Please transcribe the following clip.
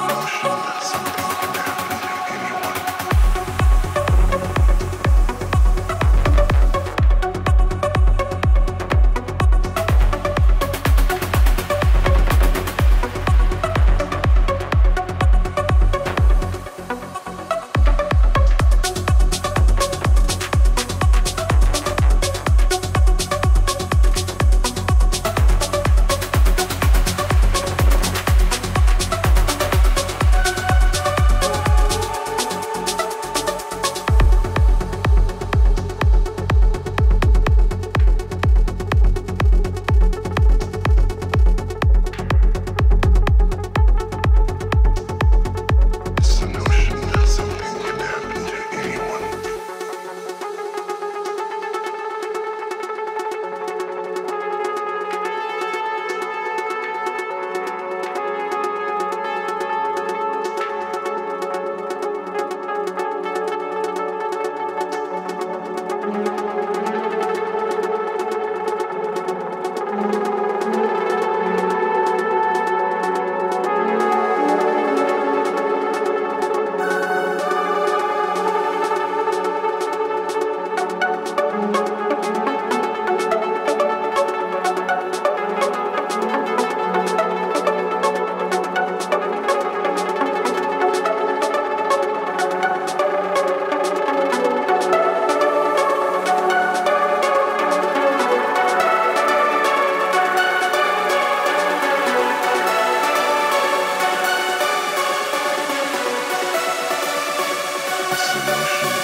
It's notion that